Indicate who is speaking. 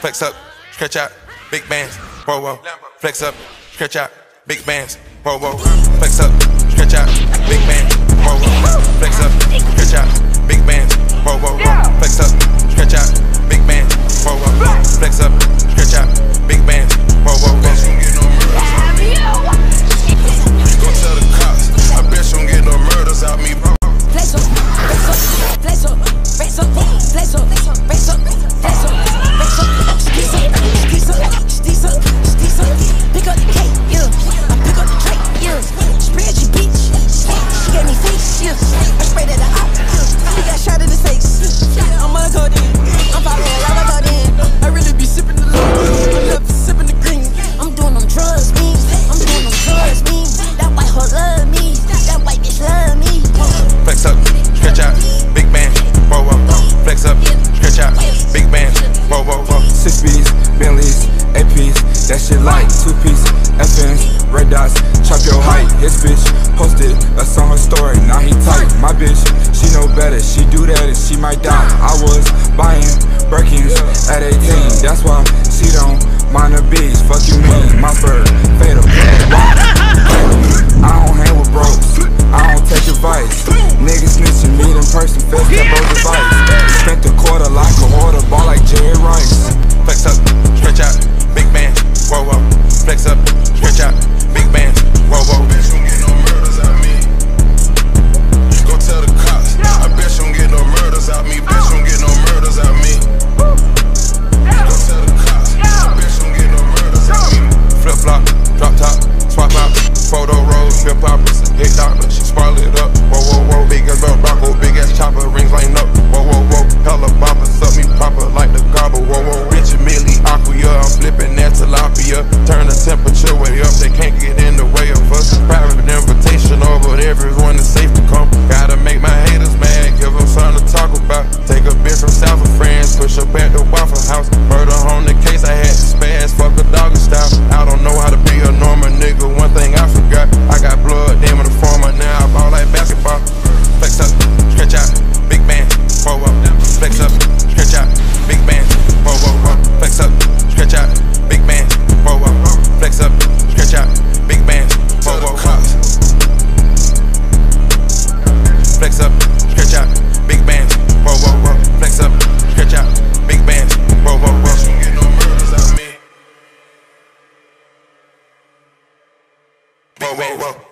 Speaker 1: flex up, stretch out, big bands, whoa whoa, flex up, stretch out, big bands, whoa whoa, flex up, stretch out, big bands, whoa whoa, flex up, bands, whoa whoa whoa.
Speaker 2: Six B's, Bentleys, APs, that shit like two piece, FNs, red dots, chop your height. His bitch posted that's on her story, now he tight. My bitch, she know better, she do that and she might die. I was buying Birkins at 18, that's why she don't mind the beats. Fuck you mean, my bird, fatal. I don't hang with bros, I don't take advice. Niggas snitching, meet in person, fist up on device. Spent a quarter like a water ball like Jerry Rice. Flex up, stretch out. whoa, whoa, whoa.